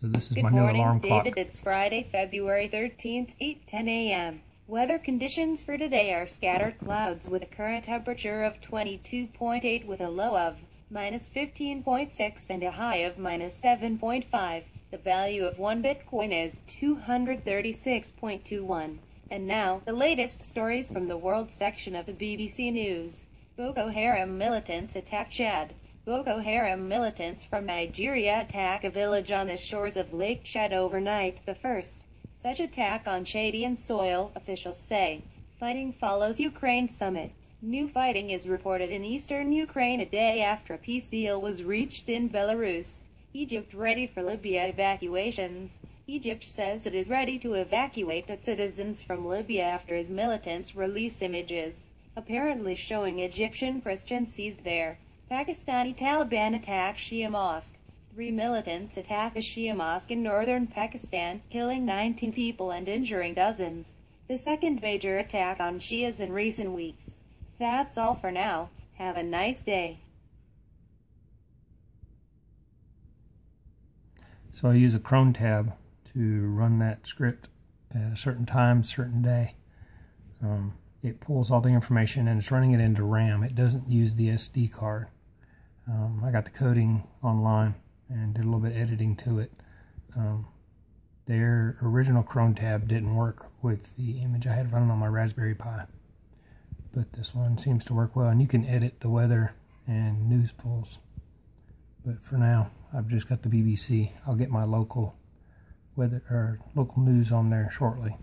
So this is Good my new morning, alarm David. clock. It's Friday, February 13th, 8:10 a.m. Weather conditions for today are scattered clouds with a current temperature of 22.8 with a low of minus 15.6 and a high of minus 7.5. The value of one Bitcoin is 236.21. And now, the latest stories from the world section of the BBC News. Boko Haram militants attack Chad. Boko Haram militants from Nigeria attack a village on the shores of Lake Chad overnight, the first such attack on Chadian soil, officials say. Fighting follows Ukraine summit. New fighting is reported in eastern Ukraine a day after a peace deal was reached in Belarus. Egypt ready for Libya evacuations. Egypt says it is ready to evacuate its citizens from Libya after its militants release images, apparently showing Egyptian Christians seized there. Pakistani Taliban attack Shia mosque. Three militants attack a Shia mosque in northern Pakistan, killing 19 people and injuring dozens. The second major attack on Shias in recent weeks. That's all for now. Have a nice day. So I use a crontab to run that script at a certain time, certain day. Um, it pulls all the information and it's running it into RAM. It doesn't use the SD card. Um, I got the coding online and did a little bit of editing to it. Um, their original crontab didn't work with the image I had running on my Raspberry Pi. But this one seems to work well and you can edit the weather and news pulls. But for now, I've just got the BBC. I'll get my local weather or local news on there shortly.